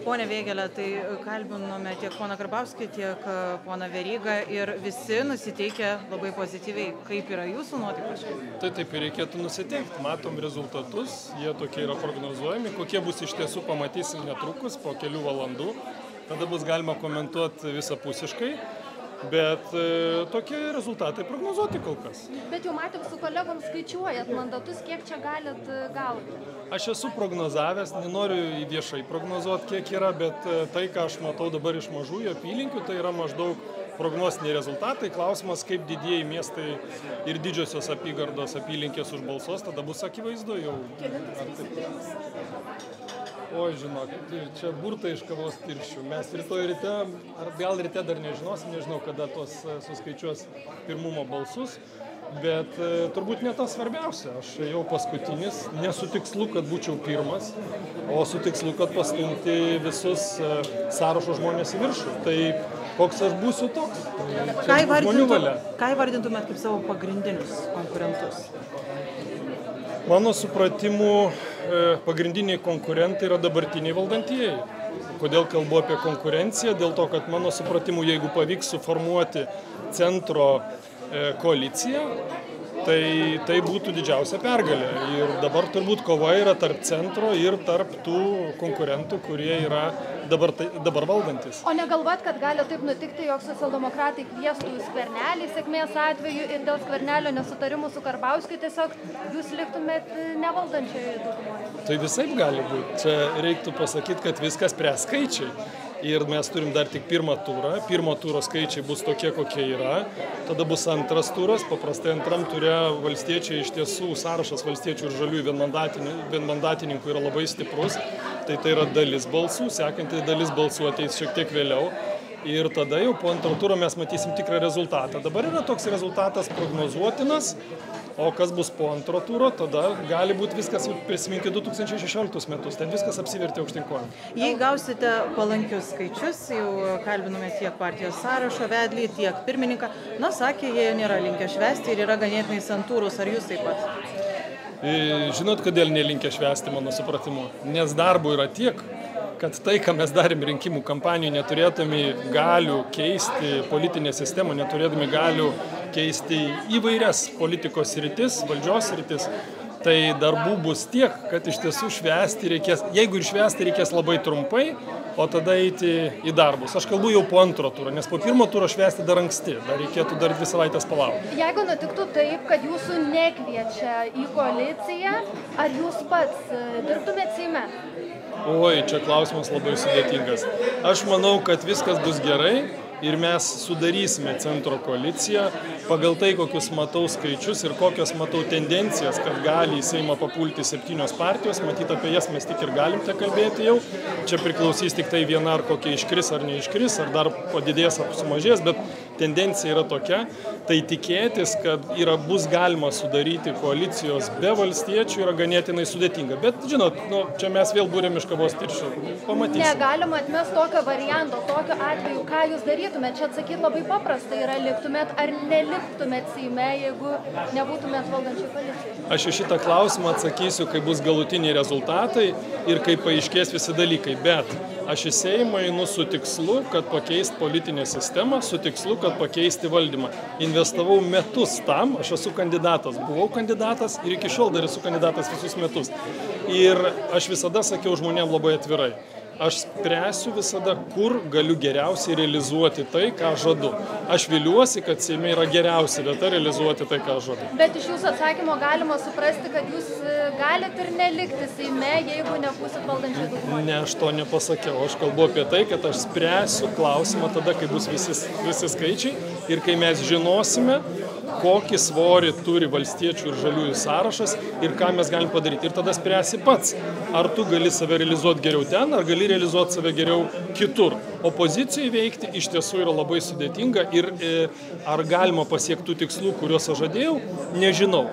Pone Vėgelė, tai kalbinome tiek poną Karbauskį, tiek e, poną Verygą ir visi nusiteikia labai pozityviai. Kaip yra jūsų nuotaikos? Tai taip ir reikėtų nusiteikti. Matom rezultatus, jie tokie yra prognozuojami. Kokie bus iš tiesų, pamatysim netrukus, po kelių valandų. Tada bus galima komentuoti visapusiškai. Bet e, tokie rezultatai prognozuoti kol kas. Bet jau matėm, su kolegom skaičiuojat mandatus, kiek čia galit e, gauti. Aš esu prognozavęs, nenoriu viešai prognozuoti, kiek yra, bet e, tai, ką aš matau dabar iš mažųjų apylinkių, tai yra maždaug prognostiniai rezultatai. Klausimas, kaip didieji miestai ir didžiosios apygardos apylinkės užbalsos, tada bus akivaizdu jau. Oi, žinok, čia burtai iš kavos tirščių. Mes rytoj ryte, ar gal ryte dar nežinosim, nežinau, kada tos e, suskaičiuos pirmumo balsus, bet e, turbūt ne tas svarbiausia. Aš jau paskutinis, nesu tikslu, kad būčiau pirmas, o su tikslu, kad pastumti visus e, sąrašo žmonės į viršų. Tai koks aš būsiu toks. Tai Ką, įvardintų, ką įvardintumėt kaip savo pagrindinius konkurentus? Mano supratimu, e, pagrindiniai konkurentai yra dabartiniai valdantieji. Kodėl kalbu apie konkurenciją? Dėl to, kad mano supratimu, jeigu pavyks suformuoti centro koaliciją, tai tai būtų didžiausia pergalė. Ir dabar turbūt kova yra tarp centro ir tarp tų konkurentų, kurie yra dabar, tai, dabar valdantis. O negalvot, kad gali taip nutikti, jog socialdemokratai kvieštų skvernelį sėkmės atveju ir dėl skvernelio nesutarimų su Karbauskiu tiesiog jūs liktumėt nevaldančioje daugumoje. Tai visai gali būti. Čia reiktų pasakyti, kad viskas prie skaičiai. Ir mes turim dar tik pirmą turą. Pirmo turo skaičiai bus tokie, kokie yra. Tada bus antras turas. Paprastai antram turė valstiečiai iš tiesų sąrašas valstiečių ir žaliųjų vienmandatininkų yra labai stiprus. Tai tai yra dalis balsų. Sekanti dalis balsų ateis šiek tiek vėliau. Ir tada jau po antro turo mes matysim tikrą rezultatą. Dabar yra toks rezultatas prognozuotinas, o kas bus po antro turo, tada gali būti viskas, prisiminkit 2016 metus, ten viskas apsivertė aukštinkojom. Jei gausite palankius skaičius, jau kalbinome tiek partijos sąrašo vedlį, tiek pirmininką, na, sakė, jie nėra linkę švesti ir yra ganėtinai santūrus, ar jūs taip pat? E, žinot, kodėl nelinkę švesti, mano supratimu? Nes darbo yra tiek, kad tai, ką mes darėm rinkimų kampanijų, neturėtume galių keisti politinę sistemą, neturėtume galių keisti įvairias politikos rytis, valdžios rytis, tai darbų bus tiek, kad iš tiesų švesti reikės, jeigu ir švesti reikės labai trumpai, o tada eiti į darbus. Aš kalbu jau po antro turo, nes po pirmo turo švesti dar anksti, dar reikėtų dar dvi savaitės palaukti. Jeigu nutiktų taip, kad jūsų nekviečia į koaliciją, ar jūs pats e, dirbtumėt Seime? Oi, čia klausimas labai sudėtingas. Aš manau, kad viskas bus gerai ir mes sudarysime centro koaliciją pagal tai, kokius matau skaičius ir kokias matau tendencijas, kad gali į Seimą papulti septynios partijos. Matyt, apie jas mes tik ir galim te kalbėti jau. Čia priklausys tik tai viena, ar kokia iškris ar neiškris, ar dar padidės ar sumažės, bet tendencija yra tokia. Tai tikėtis, kad yra, bus galima sudaryti koalicijos be valstiečių yra ganėtinai sudėtinga. Bet, žinot, nu, čia mes vėl būrėm iš kavos tirščių. Pamatysime. Negalima atmesti tokio varianto, tokio atveju, ką jūs darytumėt. Čia atsakyti labai paprasta yra, liktumėt ar neliktumėt Seime, jeigu nebūtumėt valdančiai koalicijai. Aš į šitą klausimą atsakysiu, kai bus galutiniai rezultatai ir kai paaiškės visi dalykai. Bet aš į Seimą einu su tikslu, kad pakeist politinę sistemą, su tikslu, kad pakeisti valdymą. Investavau metus tam, aš esu kandidatas, buvau kandidatas ir iki šiol dar esu kandidatas visus metus. Ir aš visada sakiau žmonėm labai atvirai aš spręsiu visada, kur galiu geriausiai realizuoti tai, ką žadu. Aš viliuosi, kad Seime yra geriausia vieta realizuoti tai, ką žadu. Bet iš jūsų atsakymo galima suprasti, kad jūs e, galite ir nelikti Seime, jeigu nebūsit valdančiai daugumą. Ne, aš to nepasakiau. Aš kalbu apie tai, kad aš spręsiu klausimą tada, kai bus visi, visi skaičiai ir kai mes žinosime, kokį svorį turi valstiečių ir žaliųjų sąrašas ir ką mes galim padaryti. Ir tada spręsi pats, ar tu gali save realizuoti geriau ten, ar gali realizuoti save geriau kitur. Opozicijai veikti iš tiesų yra labai sudėtinga ir e, ar galima pasiekti tų tikslų, kuriuos aš žadėjau, nežinau.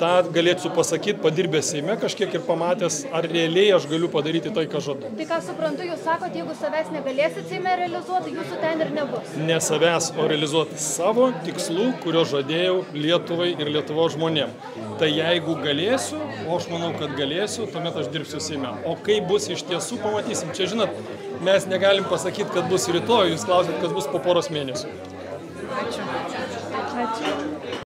Tą galėsiu pasakyti, padirbęs Seime kažkiek ir pamatęs, ar realiai aš galiu padaryti tai, ką žadu. Tai ką suprantu, jūs sakote, jeigu savęs negalėsit Seime realizuoti, jūsų ten ir nebus. Ne savęs, o realizuoti savo tikslų, kurio žadėjau Lietuvai ir Lietuvo žmonėm. Tai jeigu galėsiu, o aš manau, kad galėsiu, tuomet aš dirbsiu Seime. O kaip bus iš tiesų, pamatysim. Čia žinot, mes negalim pasakyti, kad bus rytoj, jūs klausėt, kas bus po poros mėnesių.